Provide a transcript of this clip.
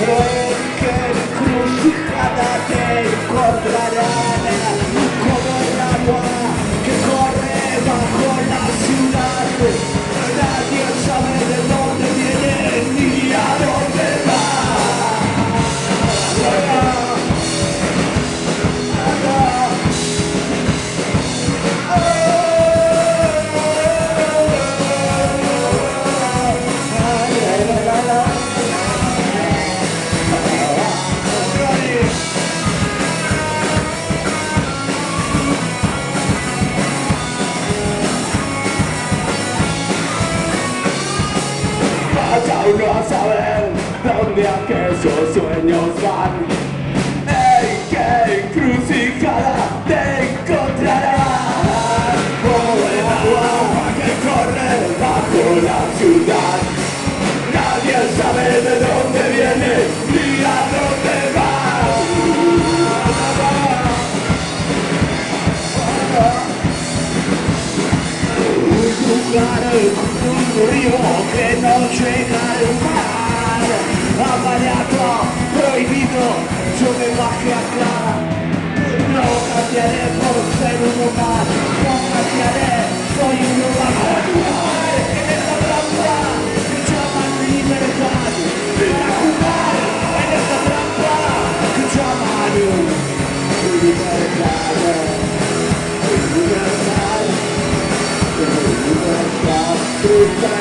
Yeah. Uno a saber dónde aquellos sueños van. ¡Ey, qué encrucijada te encontrarás! Como el agua que corre bajo la ciudad. Un río que no llega al mar. Apagato, prohibido, yo me bajé acá. No Three,